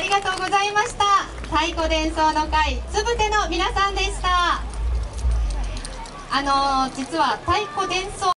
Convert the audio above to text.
ありがとうございました。太鼓伝奏の会つぶての皆さんでした。あの実は太鼓伝奏